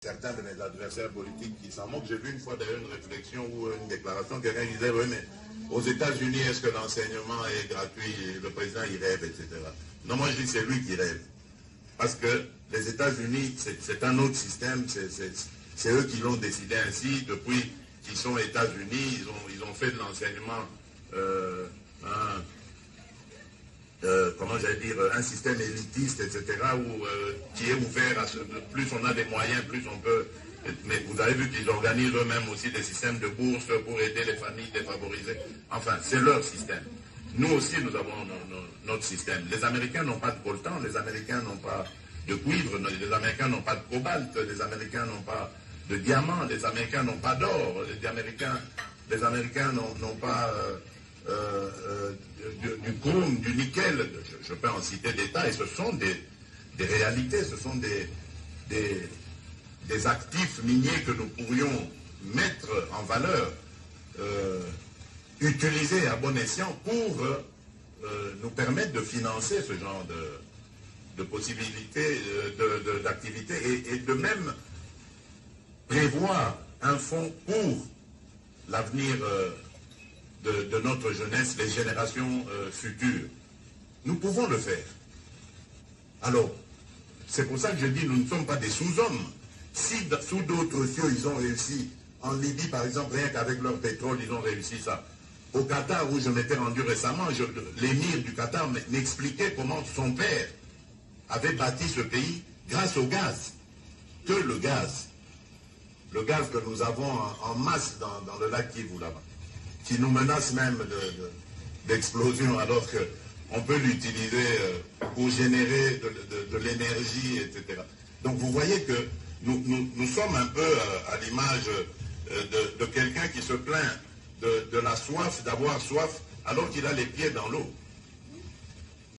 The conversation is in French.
certains de mes adversaires politiques qui s'en moquent. J'ai vu une fois d'ailleurs une réflexion ou une déclaration, quelqu'un disait, oui, mais aux États-Unis, est-ce que l'enseignement est gratuit Le président, il rêve, etc. Non, moi je dis c'est lui qui rêve. Parce que les États-Unis, c'est un autre système, c'est eux qui l'ont décidé ainsi. Depuis qu'ils sont États-Unis, ils ont, fait de l'enseignement euh, euh, comment j'allais dire, un système élitiste, etc., où, euh, qui est ouvert à ce, plus on a des moyens, plus on peut. Mais vous avez vu qu'ils organisent eux-mêmes aussi des systèmes de bourse pour aider les familles défavorisées. Enfin, c'est leur système. Nous aussi, nous avons notre système. Les Américains n'ont pas de coltan, les Américains n'ont pas de cuivre, les Américains n'ont pas de cobalt, les Américains n'ont pas de diamants, les Américains n'ont pas d'or, les Américains, les Américains n'ont pas euh, du, chrome, du nickel, je, peux en citer des tas, et ce sont des, réalités, ce sont des, des, actifs miniers que nous pourrions mettre en valeur, euh, utiliser à bon escient pour euh, nous permettre de financer ce genre de, possibilités, d'activités, et, et de même prévoir un fonds pour l'avenir de, notre jeunesse, les générations euh, futures. Nous pouvons le faire. Alors, c'est pour ça que je dis, nous ne sommes pas des sous-hommes. Si sous d'autres cieux, ils ont réussi, en Libye par exemple, rien qu'avec leur pétrole, ils ont réussi ça. Au Qatar, où je m'étais rendu récemment, l'émir du Qatar m'expliquait comment son père avait bâti ce pays grâce au gaz. Que le gaz. Le gaz que nous avons en, masse dans, dans le lac Kivu là-bas qui nous menace même d'explosion alors qu'on peut l'utiliser euh, pour générer de, l'énergie, etc. Donc vous voyez que nous, sommes un peu euh, à l'image euh, de, quelqu'un qui se plaint de, la soif, d'avoir soif, alors qu'il a les pieds dans l'eau.